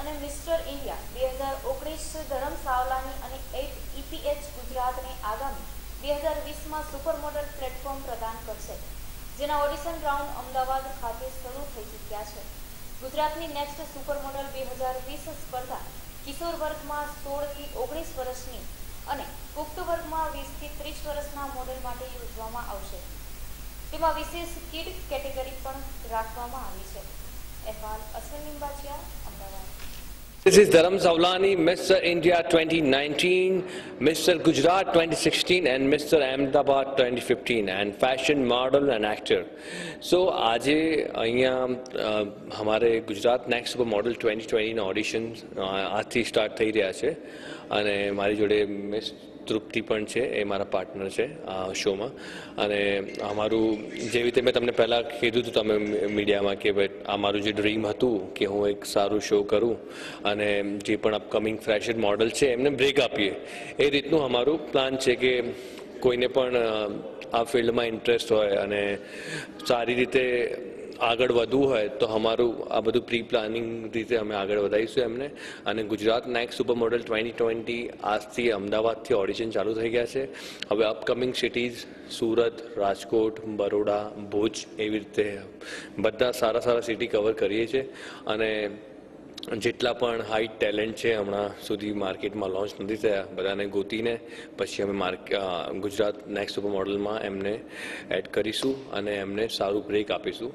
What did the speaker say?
અને mister India બે હજાર ઓગણીસ ધરમ સાવલાની અને એટ ઇપીએચ ગુજરાતને આગામી બે હજાર વીસમાં સુપર મોડલ પ્લેટફોર્મ પ્રદાન કરશે, જેના ઓડિશન રાઉન્ડ અમદાવાદ ખાતે શરૂ થઈ ચૂક્યા છે. ગુજરાતની નેક્સ્ટ સુપર મોડલ બે હજાર વીસ સ્પર્ધા કિશોર વર્ગમાં સોળથી ઓગણીસ વર્ષની અને પુખ્ત વર્ગમાં વીસથી ત્રીસ વર્ષના મોડેલ માટે યોજવામાં આવશે. તેમાં વિશેષ કિડ કેટેગરી પણ રાખવામાં આવી છે. અહેવાલ Ashwin Limbachiya, Ahmedabad. This is Dharam Savlani, Mr. India 2019, Mr. Gujarat 2016 and Mr. Ahmedabad 2015 and fashion model and actor. So આજે અહીંયા અ, અમારે Gujarat next super model twenty ટ્વેન્ટીના audition આજથી સ્ટાર્ટ થઈ રહ્યા છે અને મારી જોડે મિસ તૃપ્તિ પણ છે, એ મારા પાર્ટનર છે, આ શોમાં. અને અમારું, જેવી રીતે મેં તમને પહેલાં કીધું હતું તમે મીડિયામાં કે ભાઈ, આ મારું જે ડ્રીમ હતું કે હું એક સારું શો કરું અને જે પણ અપકમિંગ ફ્રેશર મોડલ છે, એમને બ્રેક આપીએ. એ રીતનું અમારું પ્લાન છે કે કોઈને પણ આ ફિલ્ડમાં ઇન્ટરેસ્ટ હોય અને સારી રીતે આગળ વધવું હોય તો અમારું આ બધું પ્રી પ્લાનિંગ રીતે અમે આગળ વધારીશું એમને. અને Gujarat next supermodel twenty twenty આજથી અમદાવાદથી ઓડિશન ચાલુ થઈ ગયા છે. હવે અપકમિંગ સિટીઝ સુરત, રાજકોટ, બરોડા, ભુજ એવી રીતે બધા સારા સારા સિટી કવર કરીએ છીએ. અને જેટલા પણ હાઈ ટેલેન્ટ છે હમણાં સુધી માર્કેટમાં લોન્ચ નથી થયા, બધાને ગોતીને પછી અમે માર્ક ગુજરાત નેક્સ્ટ સુપર મોડલમાં એમને એડ કરીશું અને એમને સારું બ્રેક આપીશું.